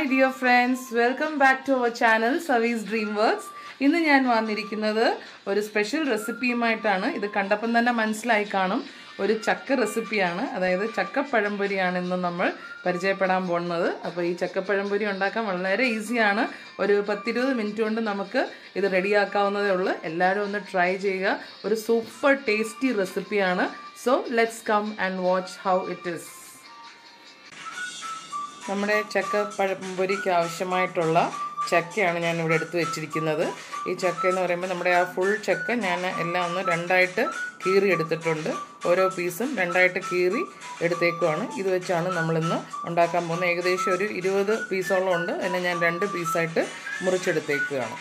Hi dear friends welcome back to our channel service dream works ഇന്ന് ഞാൻ വന്നിരിക്കുന്നത് ഒരു സ്പെഷ്യൽ റെസിപ്പിയുമായിട്ടാണ് ഇത് കണ്ടപ്പം തന്നെ മനസ്സിലായി കാണും. ഒരു ചക്ക റെസിപ്പിയാണ് അതായത് ചക്കപ്പഴംപൊരിയാണ് ഇന്ന് നമ്മൾ പരിചയപ്പെടാൻ പോകുന്നത്. അപ്പോൾ ഈ ചക്കപ്പഴംപൊരി ഉണ്ടാക്കാൻ വളരെ ഈസിയാണ് ഒരു പത്തിരുപത് മിനിറ്റ് കൊണ്ട് നമുക്ക് ഇത് റെഡിയാക്കാവുന്നതേ ഉള്ളൂ. എല്ലാവരും ഒന്ന് ട്രൈ ചെയ്യുക. ഒരു സൂപ്പർ ടേസ്റ്റി റെസിപ്പിയാണ് so let's come and watch how it is നമ്മുടെ ചക്ക പഴംപൊരിക്ക് ആവശ്യമായിട്ടുള്ള ചക്കയാണ് ഞാൻ ഇവിടെ എടുത്ത് വെച്ചിരിക്കുന്നത്. ഈ ചക്ക എന്ന് പറയുമ്പോൾ നമ്മുടെ ആ ഫുൾ ചക്ക ഞാൻ എല്ലാം ഒന്ന് രണ്ടായിട്ട് കീറി എടുത്തിട്ടുണ്ട്. ഓരോ പീസും രണ്ടായിട്ട് കീറി എടുത്തേക്കുവാണ്. ഇത് വെച്ചാണ് നമ്മളിന്ന് ഉണ്ടാക്കാൻ പോകുന്നത്. ഏകദേശം ഒരു ഇരുപത് പീസോളം ഉണ്ട്. അതിനെ ഞാൻ രണ്ട് പീസായിട്ട് മുറിച്ചെടുത്തേക്കുകയാണ്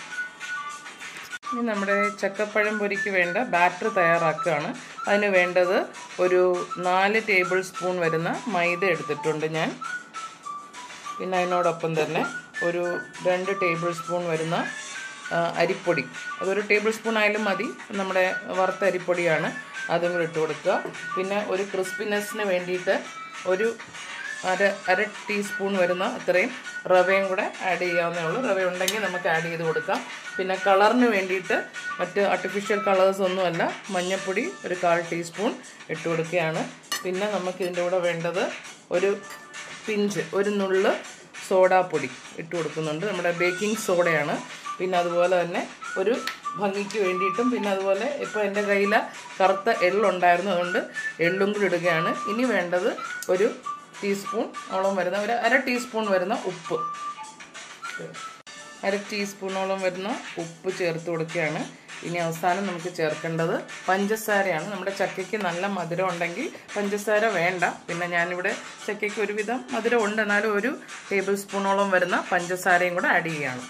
ഇനി നമ്മുടെ ചക്കപ്പഴം പൊരിക്ക് വേണ്ട ബാറ്റർ തയ്യാറാക്കുകയാണ്. അതിന് വേണ്ടത് ഒരു നാല് ടേബിൾ സ്പൂൺ വരുന്ന മൈദ എടുത്തിട്ടുണ്ട് ഞാൻ. പിന്നെ അതിനോടൊപ്പം തന്നെ ഒരു രണ്ട് ടേബിൾ സ്പൂൺ വരുന്ന അരിപ്പൊടി. അതൊരു ടേബിൾ സ്പൂൺ ആയാലും മതി. നമ്മുടെ വറുത്ത അരിപ്പൊടിയാണ് അതും കൂടി ഇട്ട് കൊടുക്കുക. പിന്നെ ഒരു ക്രിസ്പിനെസ്സിന് വേണ്ടിയിട്ട് ഒരു അര അര ടീസ്പൂൺ വരുന്ന അത്രയും റവയും കൂടെ ആഡ് ചെയ്യാവുന്നേ ഉള്ളൂ. റവ ഉണ്ടെങ്കിൽ നമുക്ക് ആഡ് ചെയ്ത് കൊടുക്കാം. പിന്നെ കളറിന് വേണ്ടിയിട്ട് മറ്റ് ആർട്ടിഫിഷ്യൽ കളേഴ്സ് ഒന്നുമല്ല. മഞ്ഞൾപ്പൊടി ഒരു കാൽ ടീസ്പൂൺ ഇട്ട് കൊടുക്കുകയാണ്. പിന്നെ നമുക്ക് ഇതിന്റെ കൂടെ വേണ്ടത് ഒരു പിഞ്ച് ഒരു നുള്ള് സോഡാപ്പൊടി ഇട്ട് കൊടുക്കുന്നുണ്ട്. നമ്മുടെ ബേക്കിംഗ് സോഡയാണ്. പിന്നെ അതുപോലെ തന്നെ ഒരു ഭംഗിക്ക് വേണ്ടിയിട്ടും പിന്നെ അതുപോലെ ഇപ്പോൾ എന്റെ കയ്യിൽ കറുത്ത എള്ളുണ്ടായിരുന്നു അതുകൊണ്ട് എള്ളും കൂടി ഇടുകയാണ്. ഇനി വേണ്ടത് ഒരു ടീസ്പൂൺ ഓളം വരുന്ന ഒരു അര ടീസ്പൂൺ വരുന്ന ഉപ്പ്. അര ടീസ്പൂണോളം വരുന്ന ഉപ്പ് ചേർത്ത് കൊടുക്കുകയാണ്. ഇനി അവസാനം നമുക്ക് ചേർക്കേണ്ടത് പഞ്ചസാരയാണ്. നമ്മുടെ ചക്കയ്ക്ക് നല്ല മധുരം ഉണ്ടെങ്കിൽ പഞ്ചസാര വേണ്ട. പിന്നെ ഞാനിവിടെ ചക്കയ്ക്ക് ഒരുവിധം മധുരം ഉണ്ട്. എന്നാലും ഒരു ടേബിൾ സ്പൂണോളം വരുന്ന പഞ്ചസാരയും കൂടെ ആഡ് ചെയ്യുകയാണ്.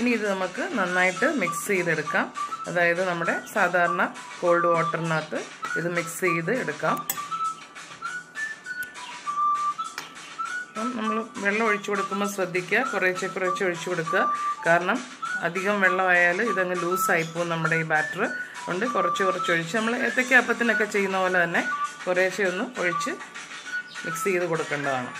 ഇനി ഇത് നമുക്ക് നന്നായിട്ട് മിക്സ് ചെയ്തെടുക്കാം. അതായത് നമ്മുടെ സാധാരണ കോൾഡ് വാട്ടറിനകത്ത് ഇത് മിക്സ് ചെയ്ത് എടുക്കാം. അപ്പം നമ്മൾ വെള്ളം ഒഴിച്ചു കൊടുക്കുമ്പോൾ ശ്രദ്ധിക്കുക. കുറേശ്ശെ കുറേശ്ശെ ഒഴിച്ചു കൊടുക്കുക. കാരണം അധികം വെള്ളമായാൽ ഇതങ്ങ് പോകും നമ്മുടെ ഈ ബാറ്റർ ഉണ്ട് കുറച്ച് കുറച്ച് ഒഴിച്ച് നമ്മൾ ഏത്തക്ക അപ്പത്തിനൊക്കെ ചെയ്യുന്ന പോലെ തന്നെ കുറേശ്ശെ ഒന്ന് ഒഴിച്ച് മിക്സ് ചെയ്ത് കൊടുക്കേണ്ടതാണ്.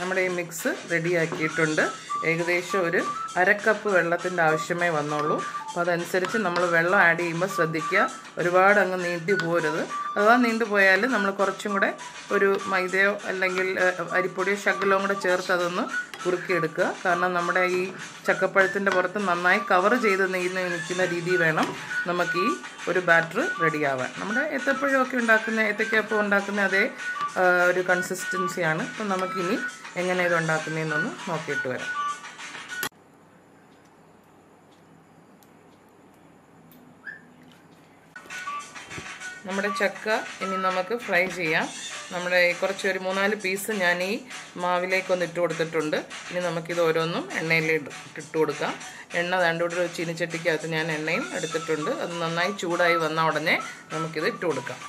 നമ്മുടെ ഈ മിക്സ് റെഡിയാക്കിയിട്ടുണ്ട് ഏകദേശം ഒരു അരക്കപ്പ് വെള്ളത്തിന്റെ ആവശ്യമേ വന്നുള്ളൂ. അപ്പോൾ അതനുസരിച്ച് നമ്മൾ വെള്ളം ആഡ് ചെയ്യുമ്പോൾ ശ്രദ്ധിക്കുക. ഒരുപാട് അങ്ങ് നീട്ടി പോരുത്. അഥവാ നീണ്ടു പോയാൽ നമ്മൾ കുറച്ചും കൂടെ ഒരു മൈദയോ അല്ലെങ്കിൽ അരിപ്പൊടിയോ ശകലവും കൂടെ ചേർത്ത് അതൊന്ന് കുറുക്കിയെടുക്കുക കാരണം നമ്മുടെ ഈ ചക്കപ്പഴത്തിന്റെ പുറത്ത് നന്നായി കവർ ചെയ്ത് നെയ്യുന്ന നിൽക്കുന്ന രീതി വേണം നമുക്ക് ഈ ഒരു ബാറ്റർ റെഡിയാവാൻ. നമ്മുടെ ഏത്തപ്പഴമൊക്കെ ഉണ്ടാക്കുന്ന ഏത്തക്കപ്പം ഉണ്ടാക്കുന്ന അതേ ഒരു കൺസിസ്റ്റൻസിയാണ് അപ്പം നമുക്കിനി എങ്ങനെ ഇത് ഉണ്ടാക്കുന്നതെന്നൊന്ന് നോക്കിയിട്ട് വരാം. നമ്മുടെ ചക്ക ഇനി നമുക്ക് ഫ്രൈ ചെയ്യാം. നമ്മുടെ കുറച്ച് ഒരു മൂന്നാൽ പീസ് ഞാൻ ഈ മാവിലേക്കൊന്ന് ഇട്ട് കൊടുത്തിട്ടുണ്ട്. ഇനി നമുക്കിത് ഓരോന്നും എണ്ണയിൽ ഇട്ട് കൊടുക്കാം. എണ്ണ രണ്ടുകൂടെ ഒരു ചീനിച്ചട്ടിക്കകത്ത് ഞാൻ എണ്ണയും എടുത്തിട്ടുണ്ട്. അത് നന്നായി ചൂടായി വന്ന ഉടനെ നമുക്കിത് ഇട്ട് കൊടുക്കാം.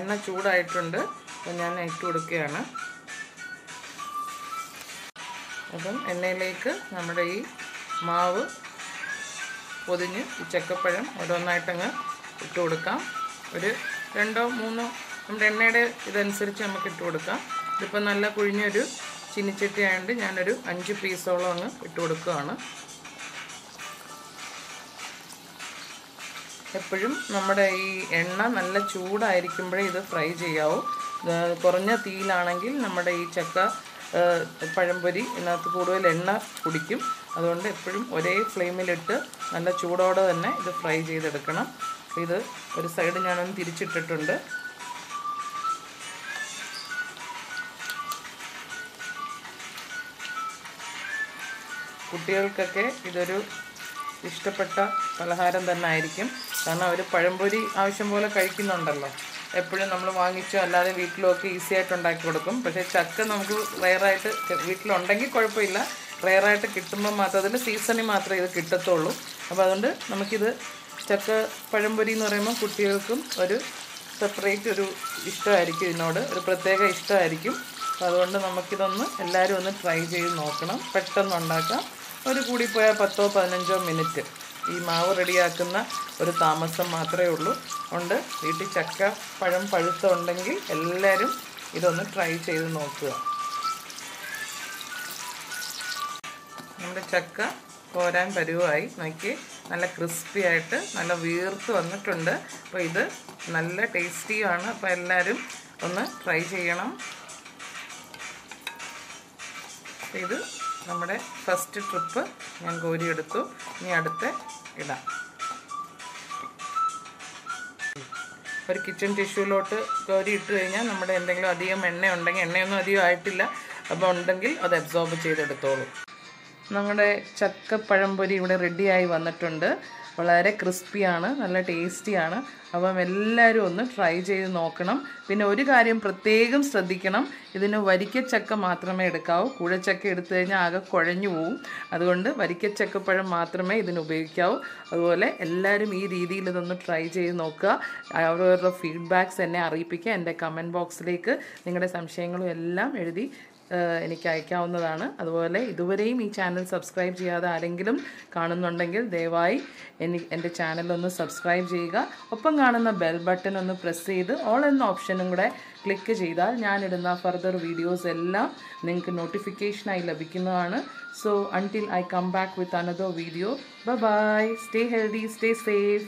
എണ്ണ ചൂടായിട്ടുണ്ട്. അപ്പം ഞാൻ ഇട്ട് കൊടുക്കുകയാണ്. അപ്പം എണ്ണയിലേക്ക് നമ്മുടെ ഈ മാവ് പൊതിഞ്ഞ് ഈ ചക്കപ്പഴം ഓരോന്നായിട്ടങ്ങ് ഇട്ട് കൊടുക്കാം. ഒരു രണ്ടോ മൂന്നോ നമ്മുടെ എണ്ണയുടെ ഇതനുസരിച്ച് നമുക്ക് ഇട്ട് കൊടുക്കാം. ഇതിപ്പോൾ നല്ല കുഴിഞ്ഞൊരു ചിനിച്ചട്ടി ആയതുകൊണ്ട് ഞാനൊരു അഞ്ച് പീസോളം അങ്ങ് ഇട്ട് കൊടുക്കുകയാണ്. എപ്പോഴും നമ്മുടെ ഈ എണ്ണ നല്ല ചൂടായിരിക്കുമ്പോഴേ ഇത് ഫ്രൈ ചെയ്യാവൂ. കുറഞ്ഞ തീയിലാണെങ്കിൽ നമ്മുടെ ഈ ചക്ക പഴംപൊരി ഇതിനകത്ത് കൂടുതൽ എണ്ണ കുടിക്കും. അതുകൊണ്ട് എപ്പോഴും ഒരേ ഫ്ലെയിമിലിട്ട് നല്ല ചൂടോടെ തന്നെ ഇത് ഫ്രൈ ചെയ്തെടുക്കണം. ഇത് ഒരു സൈഡ് ഞാനൊന്ന് തിരിച്ചിട്ടിട്ടുണ്ട്. കുട്ടികൾക്കൊക്കെ ഇതൊരു ഇഷ്ടപ്പെട്ട പലഹാരം തന്നെ ആയിരിക്കും. കാരണം അവർ പഴംപൊരി ആവശ്യം പോലെ കഴിക്കുന്നുണ്ടല്ലോ. എപ്പോഴും നമ്മൾ വാങ്ങിച്ചോ അല്ലാതെ വീട്ടിലൊക്കെ ഈസി ആയിട്ട് ഉണ്ടാക്കി കൊടുക്കും. പക്ഷേ ചക്ക നമുക്ക് റയറായിട്ട് വീട്ടിലുണ്ടെങ്കിൽ കുഴപ്പമില്ല. റയറായിട്ട് കിട്ടുമ്പോൾ മാത്രം അതിന്റെ സീസണിൽ മാത്രമേ ഇത് കിട്ടത്തുള്ളൂ. അപ്പോൾ അതുകൊണ്ട് നമുക്കിത് ചക്ക പഴംപൊരി എന്ന് പറയുമ്പോൾ കുട്ടികൾക്കും ഒരു സെപ്പറേറ്റ് ഒരു ഇഷ്ടമായിരിക്കും ഇതിനോട്. ഒരു പ്രത്യേക ഇഷ്ടമായിരിക്കും. അപ്പോൾ അതുകൊണ്ട് നമുക്കിതൊന്ന് എല്ലാവരും ഒന്ന് ട്രൈ ചെയ്ത് നോക്കണം. പെട്ടെന്ന് ഉണ്ടാക്കാം. ഒരു കൂടിപ്പോയാൽ പത്തോ പതിനഞ്ചോ മിനിറ്റ് ഈ മാവ് റെഡിയാക്കുന്ന ഒരു താമസം മാത്രമേ ഉള്ളൂ. ഉണ്ട്. വീട്ടിൽ ചക്ക പഴം പഴുത്തുണ്ടെങ്കിൽ എല്ലാവരും ഇതൊന്ന് ട്രൈ ചെയ്ത് നോക്കുക. നമ്മുടെ ചക്ക കോരാൻ പരുവായി. നോക്കി നല്ല ക്രിസ്പി ആയിട്ട് നല്ല വീർത്ത് വന്നിട്ടുണ്ട്. അപ്പോൾ ഇത് നല്ല ടേസ്റ്റിയാണ് അപ്പോൾ എല്ലാവരും ഒന്ന് ട്രൈ ചെയ്യണം. ഇത് നമ്മുടെ ഫസ്റ്റ് ട്രിപ്പ് ഞാൻ കോരിയെടുത്തു ഇനി അടുത്ത ഇടാം. ഒരു കിച്ചൺ ടിഷ്യൂലോട്ട് കോരി ഇട്ട് കഴിഞ്ഞാൽ നമ്മുടെ എന്തെങ്കിലും അധികം എണ്ണ ഉണ്ടെങ്കിൽ എണ്ണയൊന്നും അധികം ആയിട്ടില്ല. അപ്പോൾ ഉണ്ടെങ്കിൽ അത് അബ്സോർബ് ചെയ്തെടുത്തോളൂ. നമ്മുടെ ചക്കപ്പഴംപൊരി ഇവിടെ റെഡിയായി വന്നിട്ടുണ്ട്. വളരെ ക്രിസ്പിയാണ് നല്ല ടേസ്റ്റിയാണ്. അപ്പം എല്ലാവരും ഒന്ന് ട്രൈ ചെയ്ത് നോക്കണം. പിന്നെ ഒരു കാര്യം പ്രത്യേകം ശ്രദ്ധിക്കണം. ഇതിന് വരിക്കച്ചക്ക മാത്രമേ എടുക്കാവൂ. കുഴച്ചക്ക എടുത്തു കഴിഞ്ഞാൽ ആകെ കുഴഞ്ഞു പോവും. അതുകൊണ്ട് വരിക്കച്ചക്കപ്പഴം മാത്രമേ ഇതിന് ഉപയോഗിക്കാവൂ. അതുപോലെ എല്ലാവരും ഈ രീതിയിൽ ഇതൊന്ന് ട്രൈ ചെയ്ത് നോക്കുക. അവരവരുടെ ഫീഡ്ബാക്ക്സ് എന്നെ അറിയിപ്പിക്കുക. എന്റെ കമന്റ് ബോക്സിലേക്ക് നിങ്ങളുടെ സംശയങ്ങളും എല്ലാം എഴുതി എനിക്ക് അയക്കാവുന്നതാണ്. അതുപോലെ ഇതുവരെയും ഈ ചാനൽ സബ്സ്ക്രൈബ് ചെയ്യാതെ ആരെങ്കിലും കാണുന്നുണ്ടെങ്കിൽ ദയവായി എനി എന്റെ ചാനലൊന്ന് സബ്സ്ക്രൈബ് ചെയ്യുക. ഒപ്പം കാണുന്ന ബെൽ ബട്ടൺ ഒന്ന് പ്രസ് ചെയ്ത് ഓൾ എന്ന ഓപ്ഷനും കൂടെ ക്ലിക്ക് ചെയ്താൽ ഞാനിടുന്ന ഫർദർ വീഡിയോസ് എല്ലാം നിങ്ങൾക്ക് നോട്ടിഫിക്കേഷനായി ലഭിക്കുന്നതാണ്. So until I come back with another video bye stay healthy stay safe